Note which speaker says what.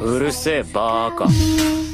Speaker 1: うるせえバーカ。